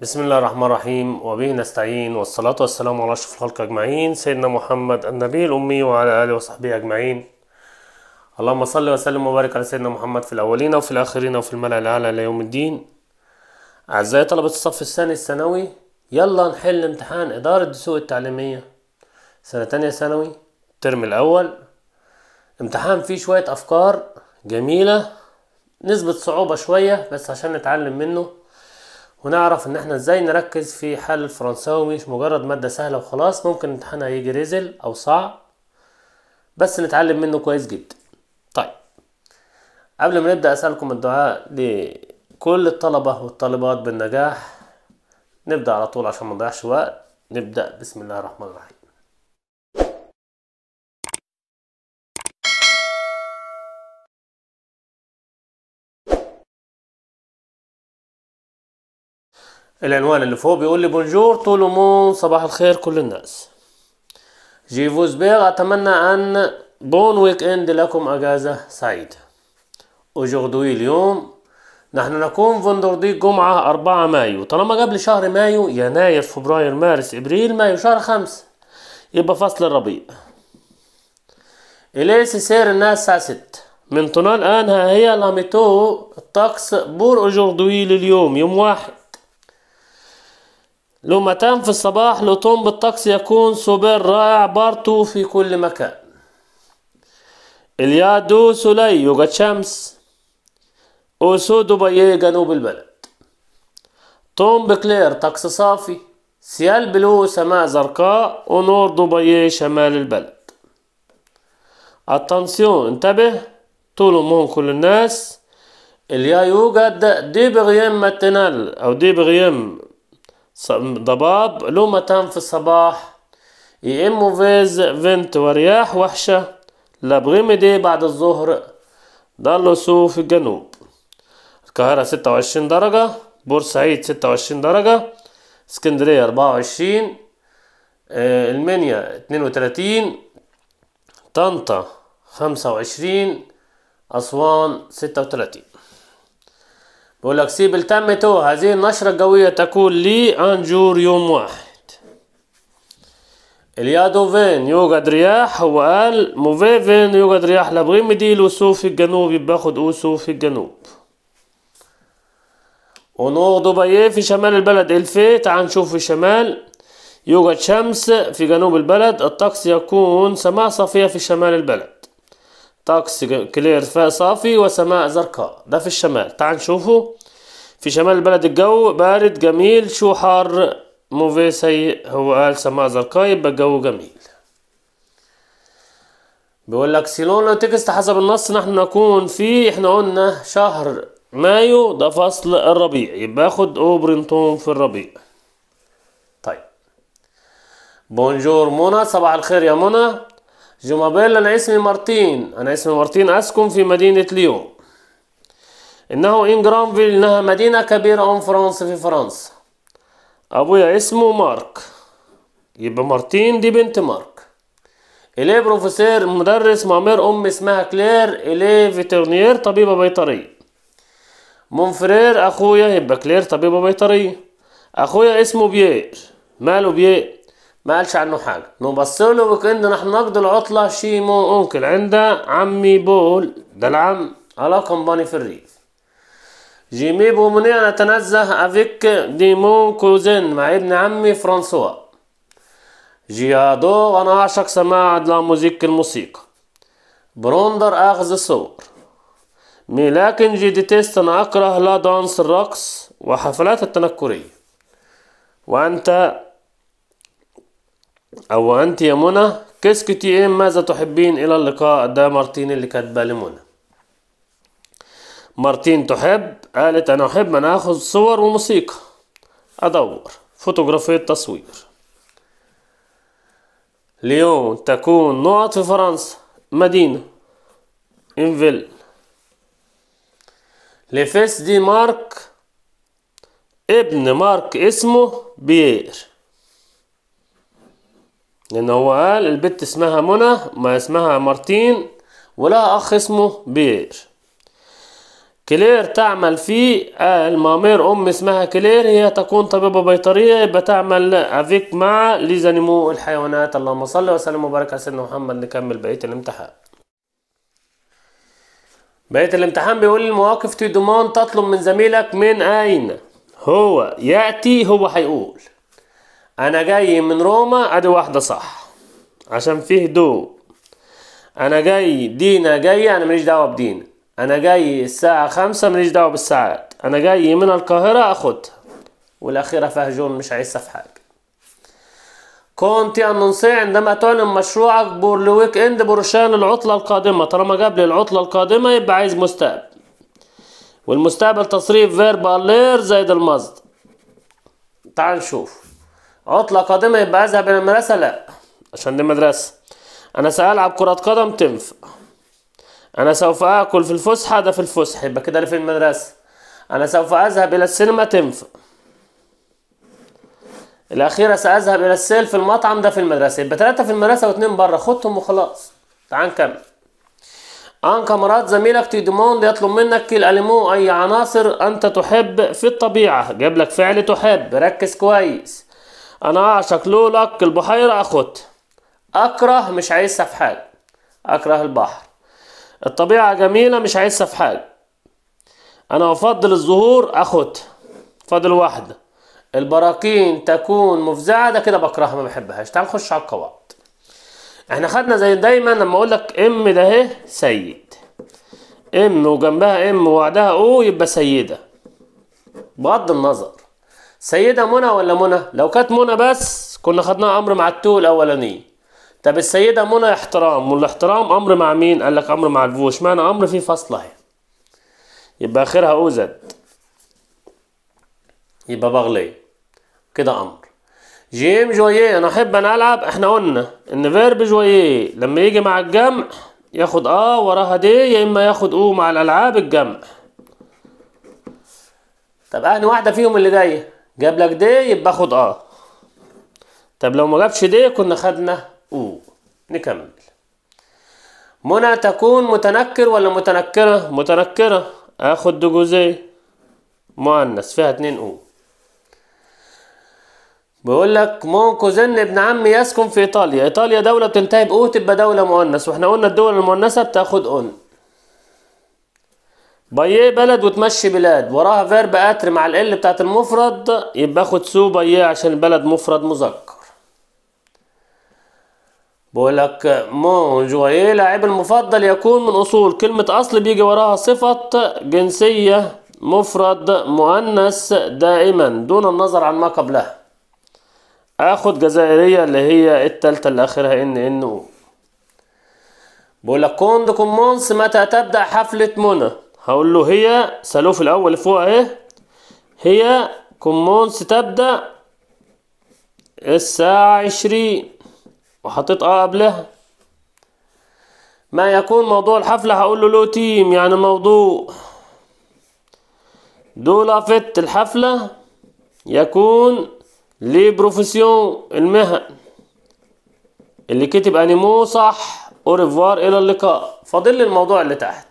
بسم الله الرحمن الرحيم. وبه نستعين والصلاة والسلام على أشرف الخلق أجمعين سيدنا محمد النبي الأمي وعلى آله وصحبه أجمعين. اللهم صل وسلم وبارك على سيدنا محمد في الأولين وفي الآخرين وفي الملأ الأعلى إلى يوم الدين. أعزائي طلبة الصف الثاني الثانوي يلا نحل امتحان إدارة الدسوق التعليمية. سنة تانية ثانوي الترم الأول. امتحان فيه شوية أفكار جميلة نسبة صعوبة شوية بس عشان نتعلم منه. ونعرف إن إحنا إزاي نركز في حل الفرنساوي مش مجرد مادة سهلة وخلاص ممكن امتحانها يجي ريزل أو صعب بس نتعلم منه كويس جدا. طيب. قبل ما نبدأ أسألكم الدعاء لكل الطلبة والطالبات بالنجاح نبدأ على طول عشان ما نضيعش وقت. نبدأ. بسم الله الرحمن الرحيم. العنوان اللي فوق بيقول لي bonjour tout le monde صباح الخير كل الناس. je vous espère أتمنى un bon week-end لكم أجازة سعيدة. aujourd'hui اليوم. نحن نكون vendredi جمعة أربعة مايو. طالما قبل شهر مايو يناير فبراير مارس إبريل مايو شهر خمسة يبقى فصل الربيع. il est six heures الناس الساعة ستة maintenant الآن ها هي la météo الطقس pour aujourd'hui لليوم. يوم واحد le matin في الصباح le temps بالطقس يكون سوبر رائع partout في كل مكان. il y a du soleil يوجد شمس. au sud du pays جنوب البلد. temps clair طقس صافي. ciel bleu سماء زرقاء. au nord du pays شمال البلد. attention انتبه. tout le monde كل الناس. il y a يوجد des brumes matinales أو des brumes ضباب le matin في الصباح. y a mauvais vent ورياح وحشة. l'après-midi بعد الظهر. dans le sud في الجنوب القاهرة ستة وعشرين درجة. بورسعيد ستة وعشرين درجة. اسكندرية أربعة وعشرين. المنيا اتنين وتلاتين طنطا خمسة وعشرين. أسوان ستة وتلاتين بقول لك سيب التمتو هذه النشرة الجوية تكون لي أنجور يوم واحد. اليادوفين يوجد رياح هو قال موفيفين يوجد رياح لابغي مديل وسو في الجنوب يبقى باخد اوسو في الجنوب. ونور دبي في شمال البلد. الفي تعال نشوف في الشمال يوجد شمس في جنوب البلد. الطقس يكون سماء صافية في شمال البلد. طقس clair صافي وسماء زرقاء. ده في الشمال. تعال نشوفه. في شمال البلد الجو بارد جميل. chaud حار؟ mauvais سيء. هو قال سماء زرقاء يبقى الجو جميل. بيقول لك selon le texte حسب النص. نحن نكون في إحنا قلنا شهر مايو. ده فصل الربيع. يبقى اخد au printemps في الربيع. طيب. bonjour منى صباح الخير يا منى. je m'appelle أنا اسمي مارتين. أنا اسمي مارتين أسكن في مدينة ليون. إنه une grande ville إنها مدينة كبيرة en France في فرنسا. أبويا اسمه مارك. يبقى مارتين دي بنت مارك. il est professeur مدرس ma mère أم اسمها كلير. elle est vétérinaire طبيبة بيطرية. mon frère أخويا يبقى كلير طبيبة بيطرية. أخويا اسمه بيير. ماله بيير؟ ما قالش عنه حاجة. nous passons les vacances نحن نقضي العطلة chez mon oncle عند عمي بول ده العم à la campagne في الريف. je me promène أنا أتنزه avec mon cousin مع ابن عمي فرانسوا. j'adore أنا أعشق سماع la musique الموسيقى. prendre أخذ الصور. mais لكن je déteste أنا أكره la danse الرقص وحفلات التنكرية. وأنت أو أنت يا منى qu'est-ce que tu aimes ماذا تحبين؟ إلى اللقاء. ده مارتين اللي كاتبة لمنى مارتين تحب؟ قالت أنا أحب أن أخذ صور وموسيقى. adore. photographier تصوير. ليون تكون نقط في فرنسا. مدينة. une ville le fils de مارك ابن مارك اسمه بيير. لأن هو قال البت اسمها منى ما اسمها مارتين ولها أخ اسمه بير. كلير تعمل في ال ma mère أم اسمها كلير هي تكون طبيبة بيطرية يبقى تعمل avec مع les animaux الحيوانات. اللهم صل وسلم وبارك على سيدنا محمد نكمل بقية الامتحان. بقية الامتحان بيقول المواقف tu demandes تطلب من زميلك من أين؟ هو يأتي هو هيقول. أنا جاي من روما أدي واحدة صح. عشان فيه de. أنا جاي دينا جاية أنا ماليش دعوة بدينا. أنا جاي الساعة خمسة ماليش دعوة بالساعات. أنا جاي من القاهرة أخدها والأخيرة فيها جون مش عايزها في حاجة. quand tu annonces عندما تعلن مشروعك pour le week-end prochain العطلة القادمة. طالما جاب العطلة القادمة يبقى عايز مستقبل. والمستقبل تصريف verbe aller زائد المصدر تعال نشوف. عطلة قادمة يبقى أذهب إلى المدرسة؟ لا. عشان دي مدرسة. أنا سألعب كرة قدم تنفع. أنا سوف آكل في الفسحة ده في الفسحة. يبقى كده في المدرسة. أنا سوف أذهب إلى السينما تنفع. الأخيرة سأذهب إلى ال self المطعم ده في المدرسة. يبقى تلاتة في المدرسة واتنين بره خدهم وخلاص. تعال نكمل. أن كاميرات زميلك تيدموند يطلب منك الأليمو أي عناصر أنت تحب في الطبيعة. جاب لك فعل تحب. ركز كويس. أنا أعشق لولك البحيرة أخد أكره مش عايزها في حاجة أكره البحر. الطبيعة جميلة مش عايزها في حاجة أنا أفضل الزهور أخد فاضل واحدة. البراكين تكون مفزعة ده كده بكرهها ما بحبهاش. تعال نخش على القواعد. إحنا خدنا زي دايما لما أقول لك إم ده اهي سيد. إم وجنبها إم وبعدها أو يبقى سيدة. بغض النظر. سيدة منى ولا منى؟ لو كانت منى بس كنا خدناها أمر مع التو الاولاني طب السيدة منى احترام والاحترام أمر مع مين؟ قال لك أمر مع الفوش. معنى أمر فيه فصل اهي يبقى آخرها اوزد يبقى بغلي. كده أمر. j'aime jouer أنا أحب أنا ألعب. إحنا قلنا إن verbe jouer لما يجي مع الجمع ياخد à وراها des يا إما ياخد أو مع الألعاب الجمع. طب اهني واحدة فيهم اللي جاية جاب لك des يبقى خد à. طب لو ما جابش des كنا خدنا aux. نكمل. منى تكون متنكر ولا متنكرة؟ متنكرة. آخد déguisée مؤنث فيها اتنين e. بيقول لك mon cousin ابن عمي يسكن في إيطاليا. إيطاليا دولة بتنتهي ب e تبقى دولة مؤنث. وإحنا قلنا الدول المؤنثة بتاخد en. pays بلد وتمشي بلاد. وراها verbe être مع il بتاعت المفرد يبقى اخد son pays عشان البلد مفرد مذكر. بقول لك mon joueur لاعب المفضل يكون من أصول؟ كلمة أصل بيجي وراها صفة جنسية مفرد مؤنث دائما دون النظر عن ما قبلها. اخد جزائرية اللي هي التالتة اللي آخرها n n e. بقول لك quand commence متى تبدأ حفلة منى؟ هقول له هي سالوه في الأول فوق اهي هي commence تبدأ الساعة عشرين. وحطيت à قبلها. ما يكون موضوع الحفلة هقول له le thème يعني موضوع. de la fête الحفلة يكون les professions المهن. اللي كتب animaux صح. au revoir إلى اللقاء. فاضل لي الموضوع اللي تحت.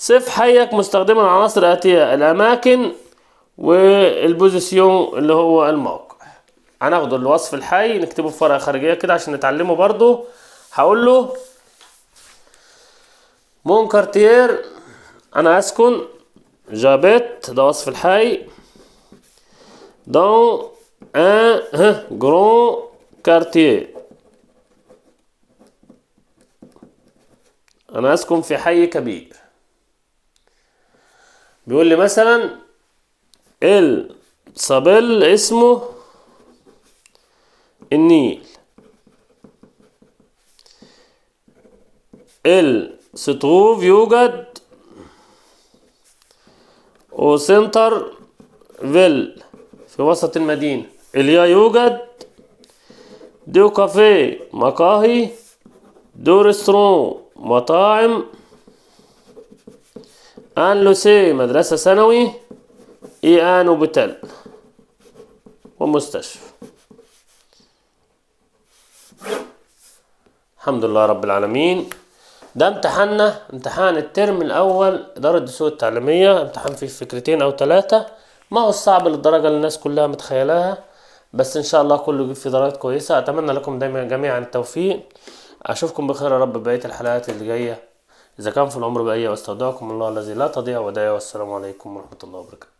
صف حيك مستخدما عناصر آتية الأماكن وال position اللي هو الموقع. هناخد الوصف الحي نكتبه في ورقة خارجية كده عشان نتعلمه برضو هقول له مون كارتير أنا أسكن. جابت ده وصف الحي. Dans un grand quartier أنا أسكن في حي كبير. بيقول لي مثلا الصابيل اسمه النيل. il se trouve يوجد au centre ville في وسط المدينة. il y a يوجد. des cafés مقاهي des restaurants مطاعم. un lycée مدرسة ثانوي اي آن وبتل ومستشفى الحمد لله رب العالمين ده امتحاننا امتحان الترم الأول إدارة الدسوق التعليمية امتحان فيه فكرتين أو ثلاثة. ما هو صعب للدرجة اللي الناس كلها متخيلاها بس إن شاء الله كله يجيب فيه درجات كويسة. أتمنى لكم دايما جميعا التوفيق. أشوفكم بخير يا رب بقية الحلقات اللي جاية. إذا كان في العمر بقية واستودعكم الله الذي لا تضيع ودائعه والسلام عليكم ورحمة الله وبركاته.